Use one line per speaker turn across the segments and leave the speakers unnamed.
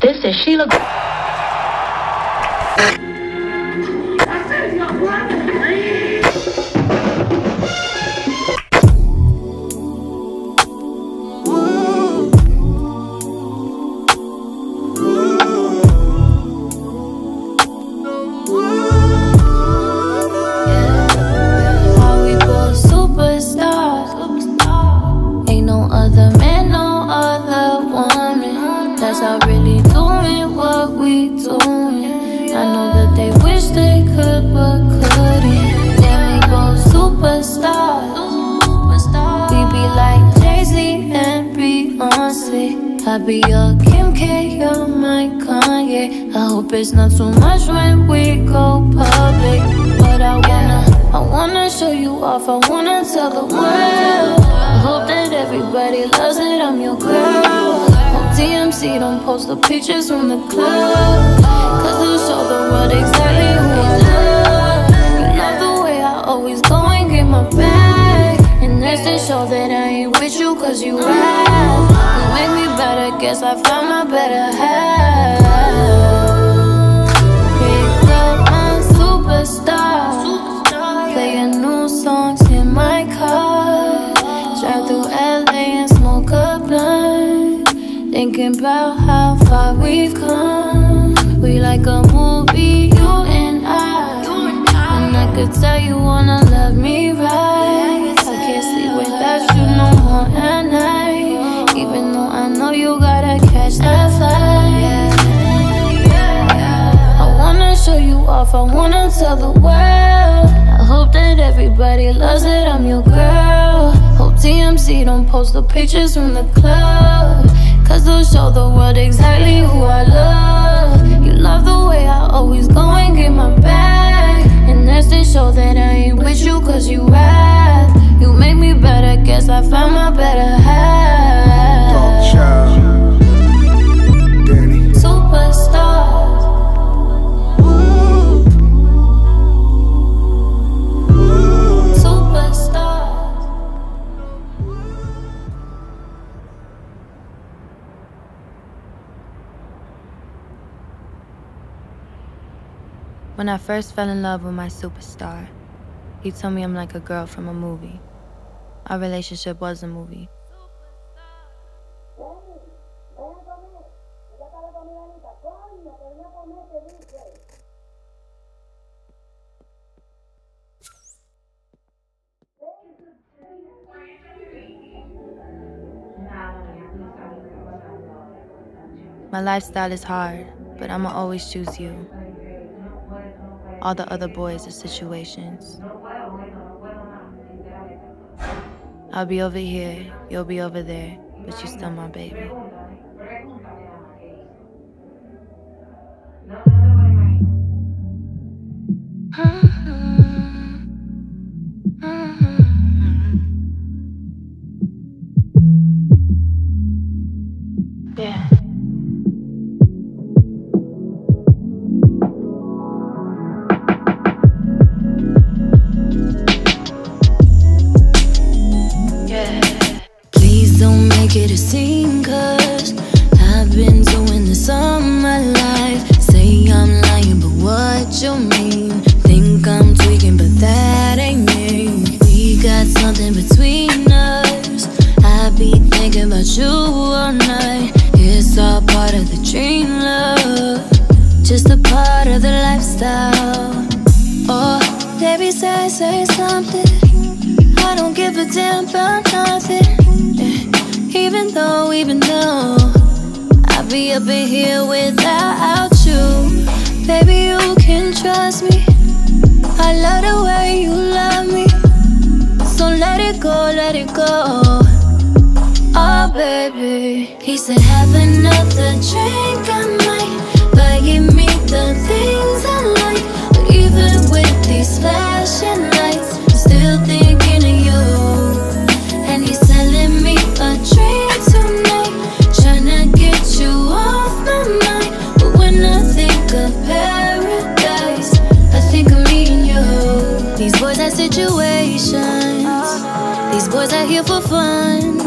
This is Sheila.
Kanye. I hope it's not too much when we go public. But I wanna, I wanna show you off. I wanna tell the world. I hope that everybody loves it. I'm your girl. Hope TMZ don't post the pictures from the club. Cause they'll show the world exactly who I love. You love the way I always go and get my bag. And that's to show that I ain't with you cause you rap. Make me better, guess I found my better half. Pick up my superstar. Playing new songs in my car. Drive through LA and smoke a blunt. Thinking about how far we've come. We like a movie, you and I. And I could tell you wanna off, I wanna tell the world. I hope that everybody loves it, I'm your girl. Hope TMZ don't post the pictures from the club. Cause they'll show the world exactly who I love. You love the way I always go and get my back And that's to show that I ain't with you cause you rap. You make me better, guess I found my better half.
Dog child. Danny.
Superstars.
When I first fell in love with my superstar, he told me I'm like a girl from a movie. Our relationship was a movie. My lifestyle is hard, but I'ma always choose you. All the other boys are situations. I'll be over here, you'll be over there, but you're still my baby.
He said, have another drink, I might, but give me the things I like. But even with these flashing lights, I'm still thinking of you. And he's selling me a drink tonight, Trying to get you off my mind. But when I think of paradise, I think of me and you. These boys are situations, these boys are here for fun.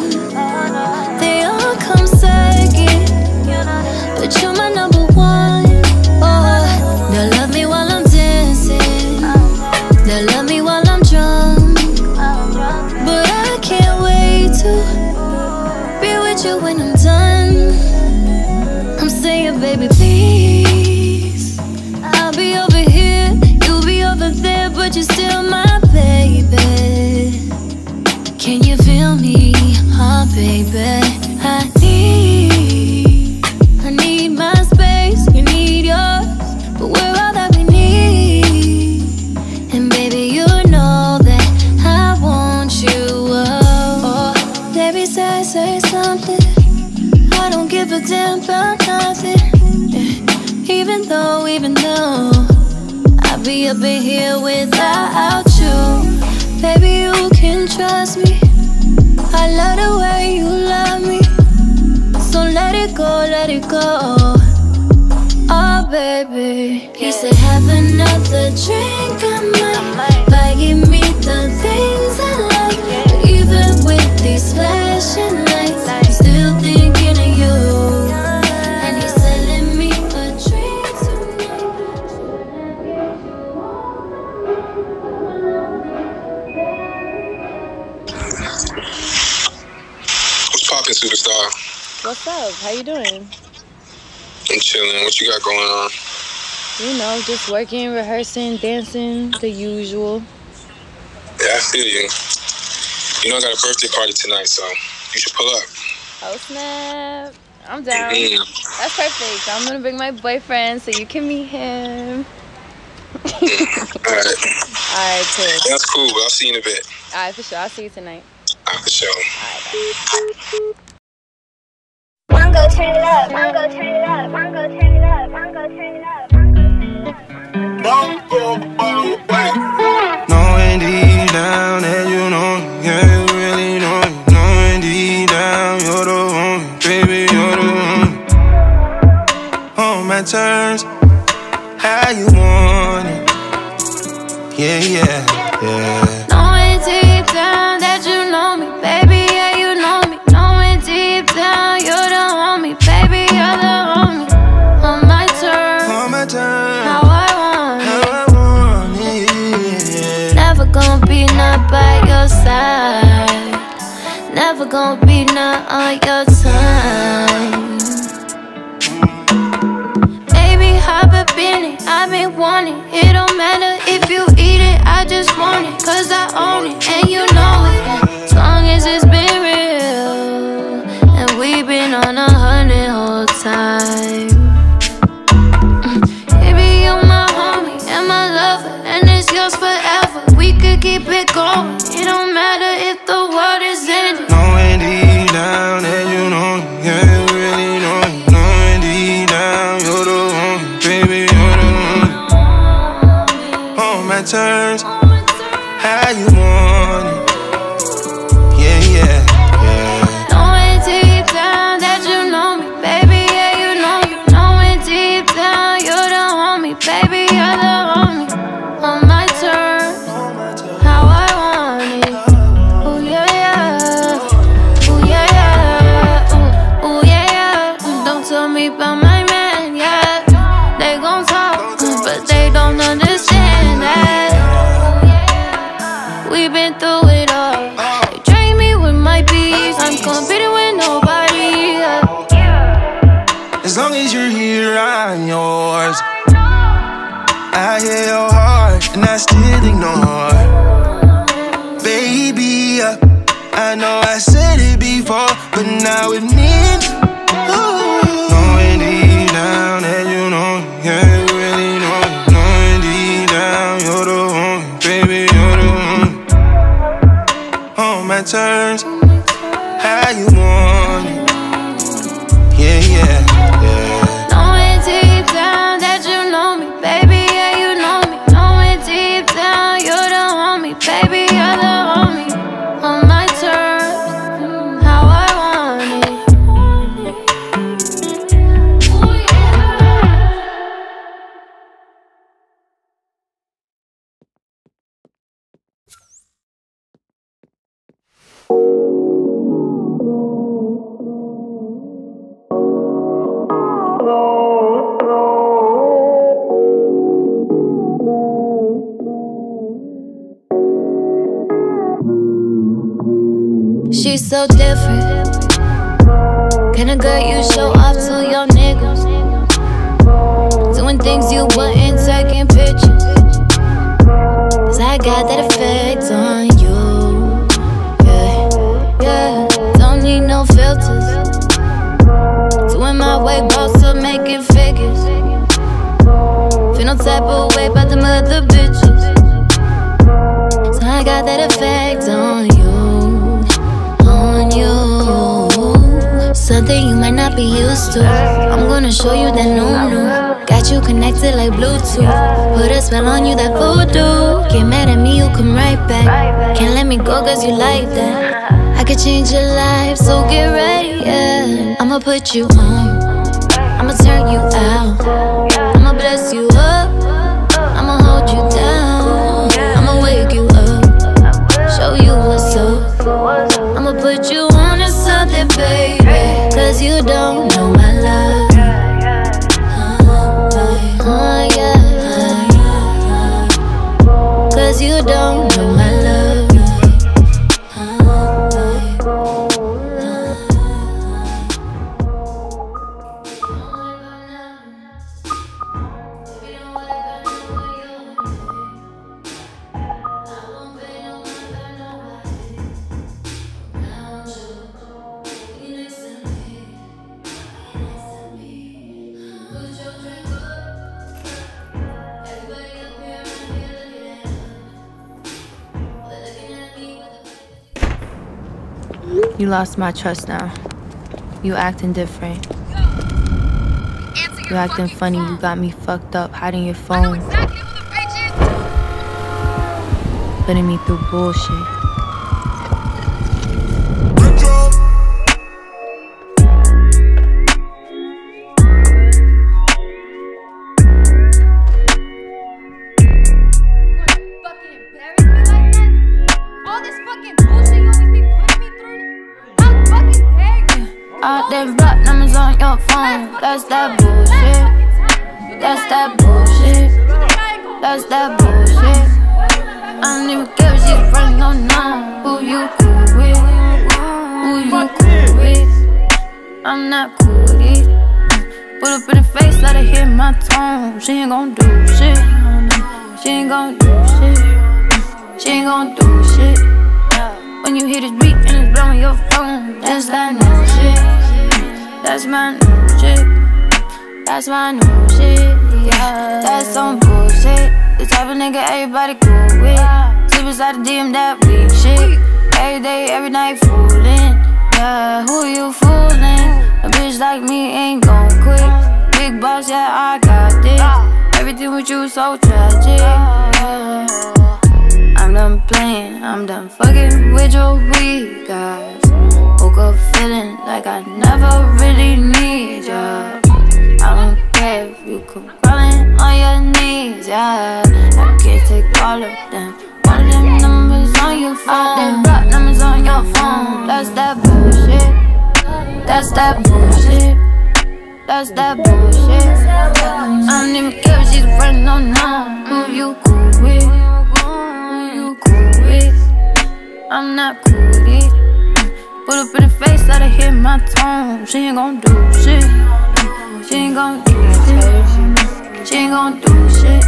How you doing?
I'm chilling. What you got going on?
You know, just working, rehearsing, dancing, the usual.
Yeah, I feel you. You know I got a birthday party tonight, so you should pull up.
Oh snap! I'm down.
Mhm.
That's perfect. I'm gonna bring my boyfriend so you can meet him.
All right.
Alright, cool.
That's cool. I'll see you in a bit.
Alright, for sure. I'll see you tonight.
All right, for sure.
Mongo turn it up, Mongo turn it up, Mongo turn it up, Mongo turn it up.
Knowing deep down that you know me, yeah, you really know me. Knowing deep down you're the one, baby, you're the one. On my terms, how you want it. Yeah, yeah, yeah.
On your time. Baby, hop up in it, I've been wanting. It don't matter if you eat it, I just want it. Cause I own it, and you know it. As long as you're
here, I'm yours. I hear your heart, and I still ignore. Baby, uh, I know I said it before, but now it means. Knowing deep down that you know, yeah, you really know. Knowing deep down you're the one, baby, you're the one. On my terms,
She's so different. Kind of girl you show off to your niggas. Doing things you wouldn't, taking pictures. Cause I got that effect on. Filters. Doing my way, boss to making figures. Feel no type of way about the mother bitches. So I got that effect on you. On you. Something you might not be used to. I'm gonna show you that new new. Got you connected like Bluetooth. Put a spell on you that voodoo. Get mad at me, you come right back. Can't let me go cause you like that. I could change your life, so get ready, yeah. I'ma put you on. I'ma turn you out. I'ma bless you up. You lost my trust now. You acting different. You acting funny. You got me fucked up, hiding your phone, putting me through bullshit. Put up in the face, let her hear my tone. She ain't gon' do shit. She ain't gon' do shit. She ain't gon' do shit. When you hear this beat and it's blowing your phone, that's that new shit. That's my new shit. That's my new shit. Yeah, that's some bullshit. The type of nigga everybody cool with. Sleep inside the DM that weak shit. Every day, every night fooling. Yeah, who you fooling? A bitch like me ain't gon' quit. Big boss, yeah, I got this. Everything with you so tragic. I'm done playing, I'm done fucking with your weak guys. Woke up feeling like I never really need ya. I don't care if you come crawling on your knees, yeah. I can't take all of them. All them numbers on your phone, All them numbers on your phone. That's that. That's that bullshit. That's that bullshit. I don't even care if she's running on now. Who you cool with? Who you cool with? I'm not cool with it. Put up in the face, let her hear my tone. She ain't gon' do shit. She ain't gon' do shit. She ain't gon' do shit.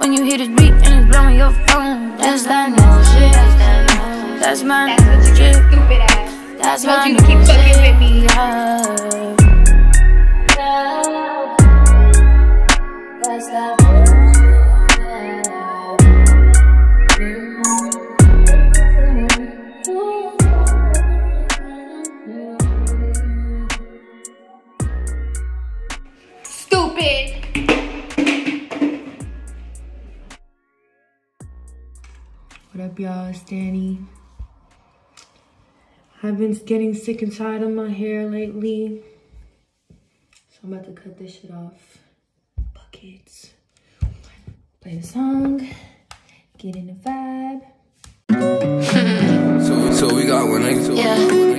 When you hear this beat and it's blowing your phone, that's that new shit. That's my new shit.
Stupid.
That's
Told
my
you keep fucking with me.
Yeah. That's that
Stupid.
What up, y'all? It's Dani. I've been getting sick and tired of my hair lately. So I'm about to cut this shit off. Buckets. Play the song. Get in the vibe.
So, so we got one nigga. So
Yeah.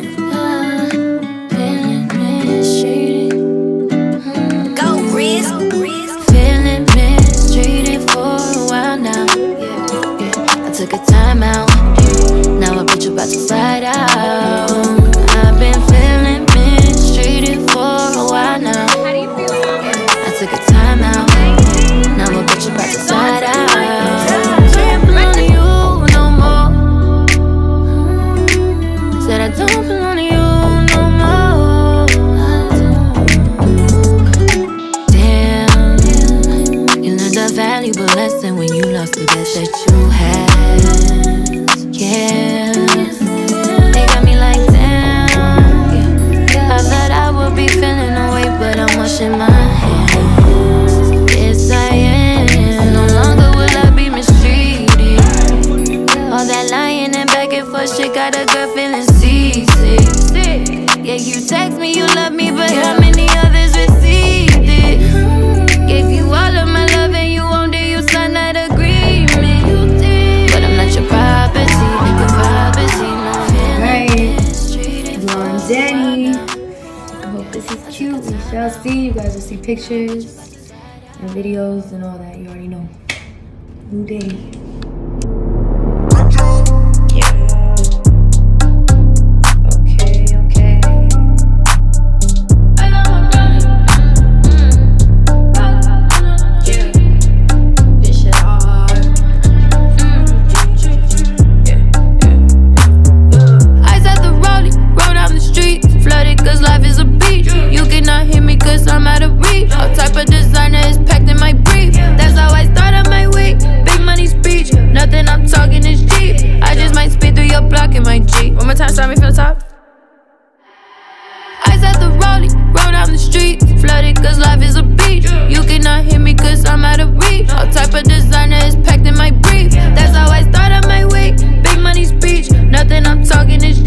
And
videos and all that. You already know. New day.
Talking is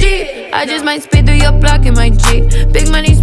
just might spit through your block in my Jeep. Big money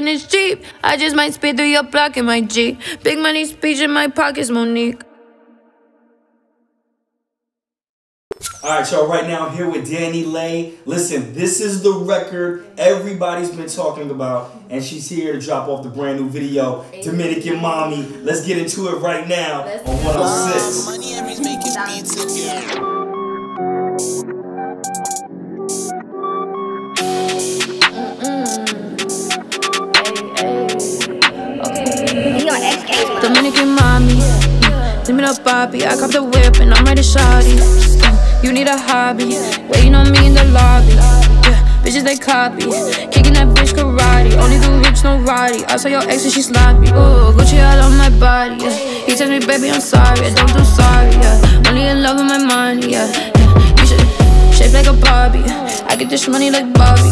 talking is cheap. I just might spit through your block in my G. Big money speech in my pockets, Monique.
All right, y'all. Right now, I'm here with DaniLeigh. Listen, this is the record everybody's been talking about, and she's here to drop off the brand new video, Dominican Mami. Let's get into it right now on 106.
Me the Bobby. I cop the whip and I'm ready, shawty. Mm, you need a hobby, waiting on me in the lobby. Yeah, bitches they copy, kicking that bitch karate. Only the rich, no roddy. I saw your ex and she sloppy. Ooh, Gucci all on my body. Yeah. He tells me, baby, I'm sorry. I don't do sorry. Yeah, only in love with my money. Yeah, yeah. you should shape like a Barbie. I get this money like Bobby.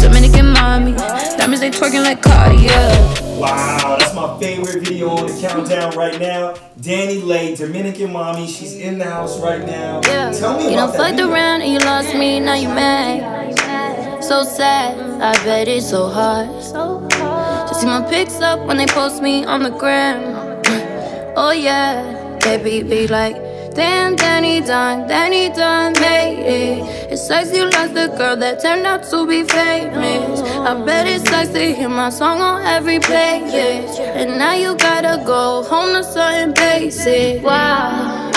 Dominican mommy, diamonds they twerking like Cardi. Yeah.
Wow, that's my favorite video on the countdown right now. DaniLeigh, Dominican Mami. She's in the house right now.
Yeah.
Tell me
you
about
done
that
fucked
video.
around and you lost me, now you mad. So sad, I bet it's so hard. To see my pics up when they post me on the gram. Oh yeah, baby be like, damn, Dani done, Dani done made it. It sucks you lost the girl that turned out to be famous. I bet it sucks to hear my song on every playlist. And now you gotta go home to something basic. Wow.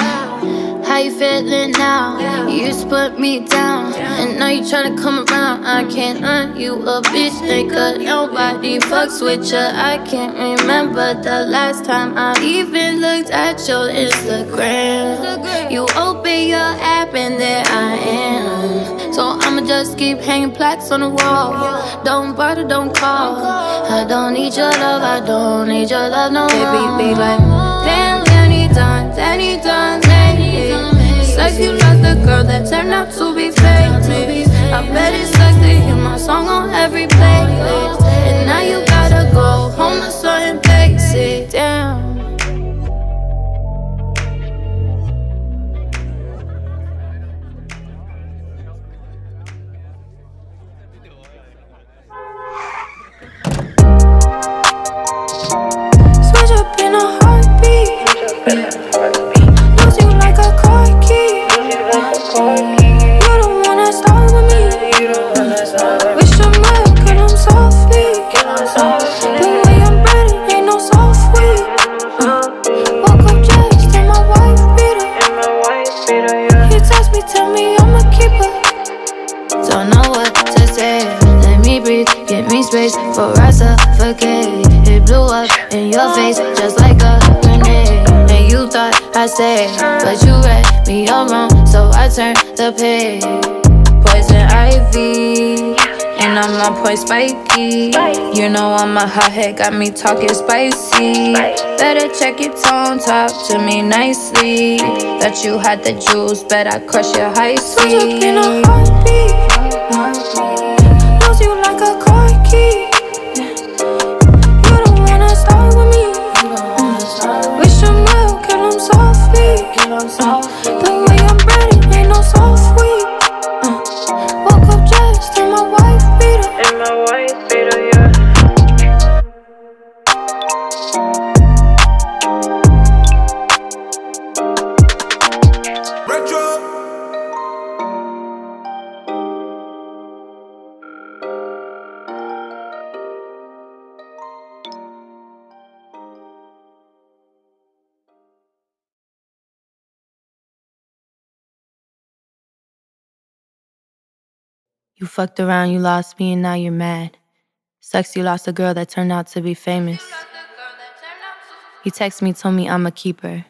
How you feeling now? You to put me down, and now you tryna come around. I can't earn you a bitch, nigga. Nobody fucks with ya. I can't remember the last time I even looked at your Instagram. You open your app, and there I am. So I'ma just keep hanging plaques on the wall. Don't bother, don't call. I don't need your love, I don't need your love no more. Baby, be like, damn, Dani done, Dani done, Girl that turned out to be fake. I bet it sucks to hear my song on every playlist. You read me all wrong, so I turned the page. Poison ivy. And I'm on point spiky. You know I'm a hot head, got me talking spicy. Better check your tone, talk to me nicely. That you had the juice, bet I crush your high C. You
fucked around, you lost me, and now you're mad. Sucks you lost a girl that turned out to be famous. He texted me, told me I'm a keeper.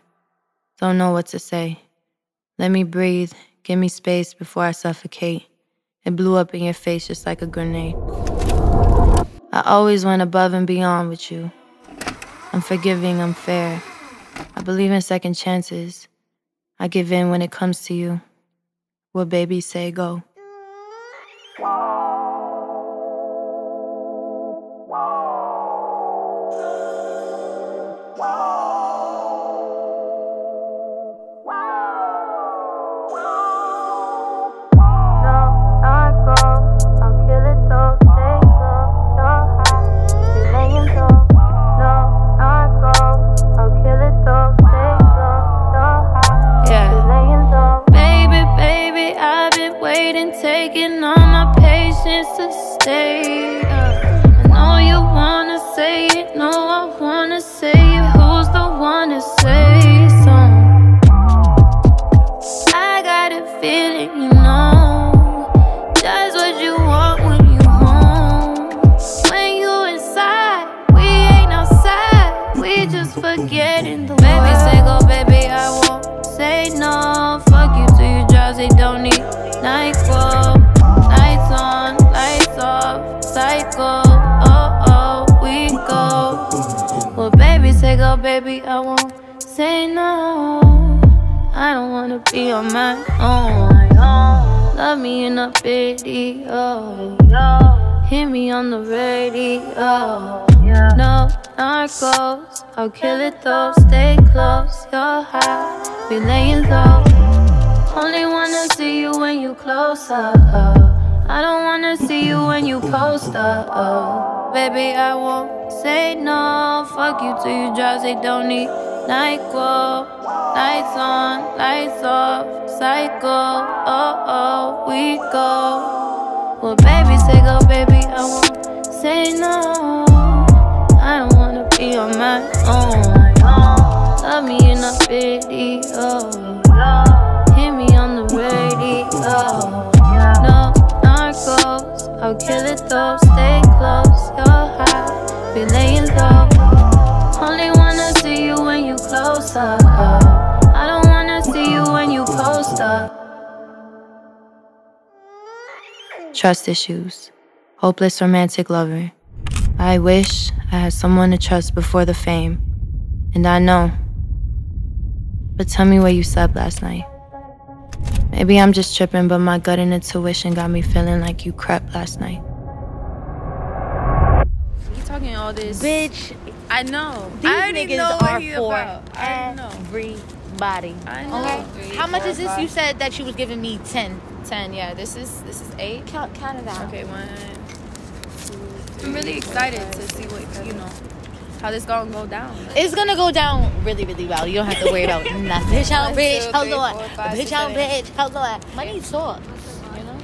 Don't know what to say. Let me breathe, give me space before I suffocate. It blew up in your face just like a grenade. I always went above and beyond with you. I'm forgiving, I'm fair. I believe in second chances. I give in when it comes to you. What babies say, go.
Wanna be on my own. Love me in a video. Hit me on the radio. No narcos, I'll kill it though. Stay close, you're high, be laying low. Only wanna see you when you close up. I don't wanna see you when you post up. Baby, I won't say no. Fuck you till you drowsy, don't need NyQuil. Lights on, lights off, cycle. Oh oh, we go. Well, baby, say go, baby, I won't say no. I don't wanna be on my own. Love me in a video. Hit me on the radio. No narcos, I'll kill it though. Stay close, you're high, be laying low. When you close up. I don't wanna see you when you post up.
Trust issues. Hopeless romantic lover. I wish I had someone to trust before the fame. And I know. But tell me where you slept last night.
Maybe I'm just tripping, but my gut and intuition got me feeling like you crept last night.
You talking all this?
Bitch,
I know.
these
I
niggas
know
are for
about.
Everybody.
I know.
Okay. How much is this? You said that you was giving me ten.
Ten. Yeah. This is this is eight.
Count, count it out.
Okay. One. Two. Three, I'm really excited to see what you know how this gonna go down.
It's gonna go down really, really well. You don't have to worry about nothing. Bitch out, bitch. Hold on. Bitch out, bitch. Hold on. Money talk. You know.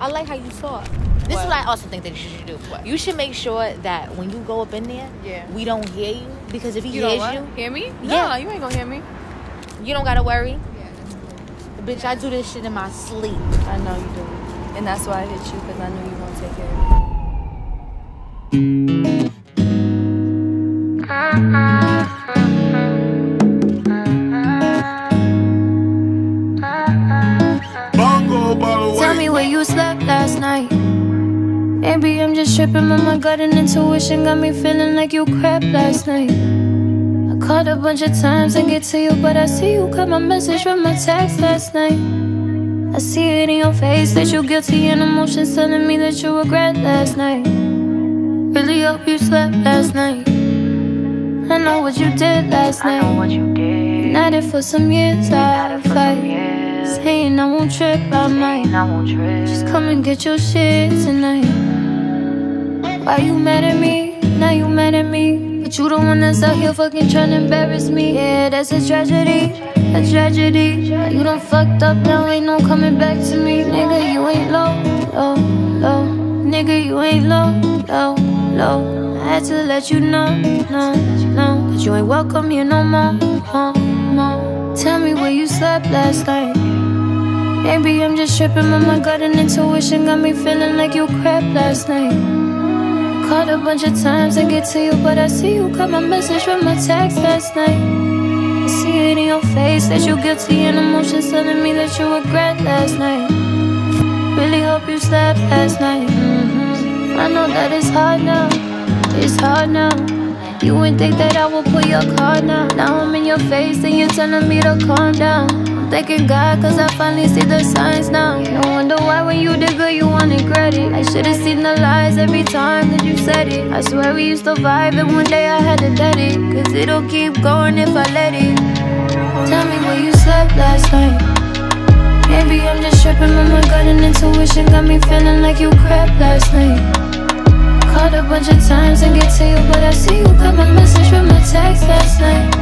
I like how you talk. This is
What?
what I also think that you should do.
What?
You should make sure that when you go up in there,
Yeah.
we don't hear you because if he
you
hears you,
hear me?
Yeah.
No, you ain't gonna hear me.
you don't gotta worry. Yeah. Bitch, I do this shit in my sleep.
I know you do, and that's why I hit you because I knew you were gonna take care of it.
And intuition got me feeling like you crept last night. I called a bunch of times and get to you, but I see you cut my message from my text last night. I see it in your face that you're guilty and emotions telling me that you regret last night. Really hope you slept last night. I know what you did last night. I know what you did. And I did for some years. I fight. Saying I won't trip, I might. Just come and get your shit tonight. Why you mad at me? Now you mad at me. But you the one that's out here fucking trying to embarrass me. Yeah, that's a tragedy. A tragedy. You done fucked up, now ain't no coming back to me. Nigga, you ain't low, low, low. Nigga, you ain't low, low, low. I had to let you know, no, no. That you ain't welcome here no more, no, no. Tell me where you slept last night. Maybe I'm just tripping, but my gut and intuition got me feeling like you crept last night. Called a bunch of times to get to you, but I see you cut my message from my text last night. I see it in your face that you're guilty and emotions telling me that you regret last night. Really hope you slept last night. Mhm. I know that it's hard now, it's hard now. You wouldn't think that I would pull your card now. Now I'm in your face and you're telling me to calm down. Thanking God cause I finally see the signs now. No wonder why when you did good you wanted credit. I should've seen the lies every time that you said it. I swear we used to vibe and one day I had to let it. Cause it'll keep going if I let it. Tell me where you slept last night. Maybe I'm just tripping, but my gut and intuition got me feeling like you crept last night. Called a bunch of times and get to you, but I see you got my message from my text last night.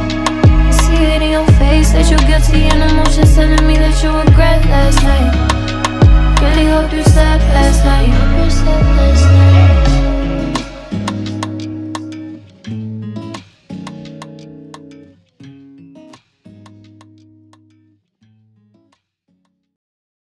See it in your face that you're guilty and emotions telling me that you regret last night. Really. Hope you slept last night.